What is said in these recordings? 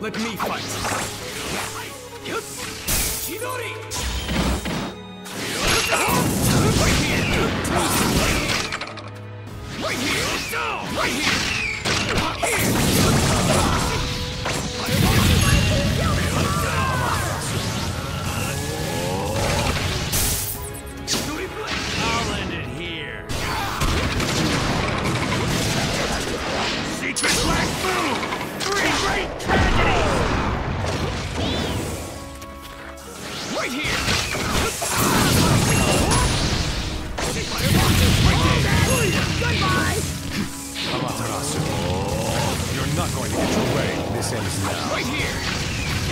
Let me fight. Chidori! Right here! Right here! Right here!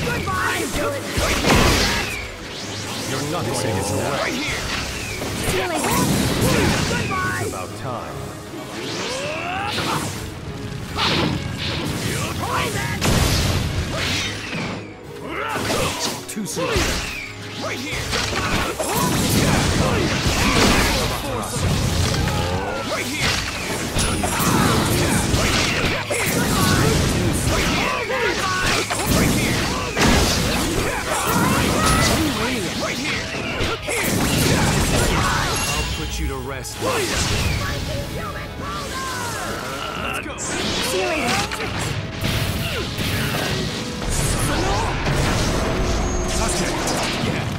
You're not going to get your way. Right here! It's about time. Too slow. Right here! Right here! You rest. Let's go! Sasuke! Yeah.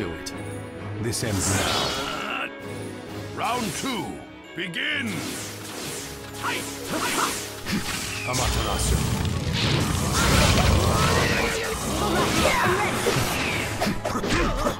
Do it. This ends now. Round two, begin. Amaterasu. It's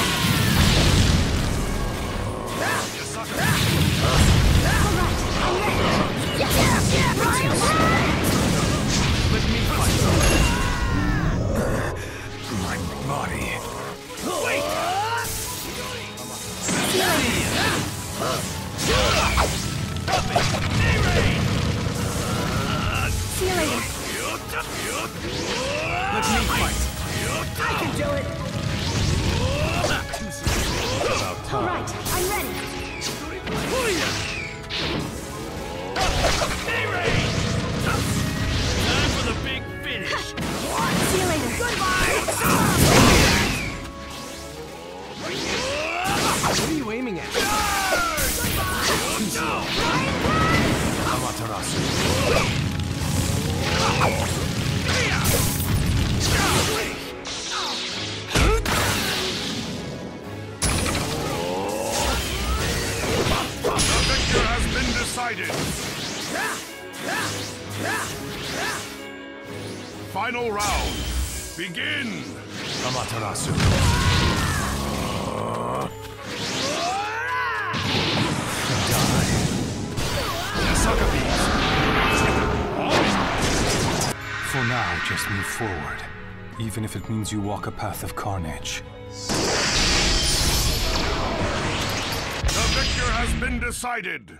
Let me fight. I can do it. All right, I'm ready. Time for the big finish. See you later. What are you aiming at? Decided. Final round, begin. Amaterasu. For now, just move forward. Even if it means you walk a path of carnage. The victor has been decided.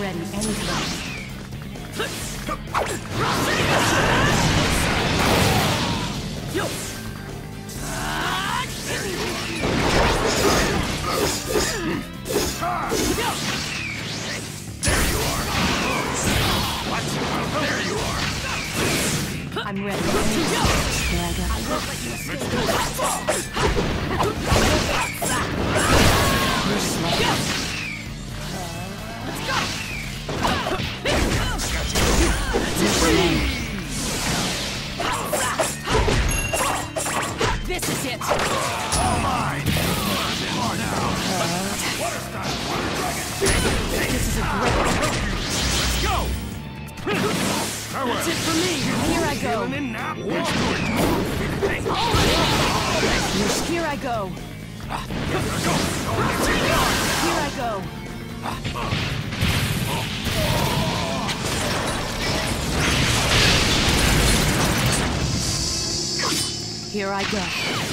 ready anytime. There you are! What? There you are! I'm ready. Here I go. You're is a great. Go! That's it for me. Here I go. Feeling in now? Here I go. Here I go. Here I go.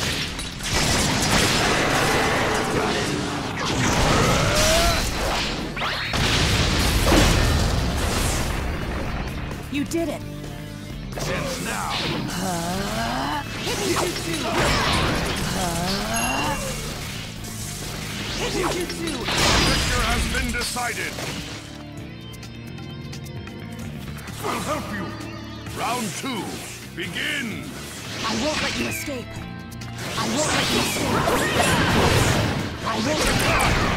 You did it. Since now. Jutsu. Hit me jutsu. Victor has been decided. I'll help you. Round two. Begin. I won't let you escape. I won't let you escape. I won't let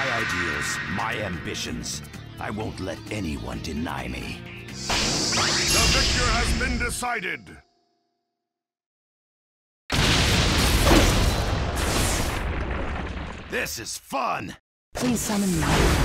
My ideals, my ambitions. I won't let anyone deny me. The victor has been decided. This is fun! Please summon me.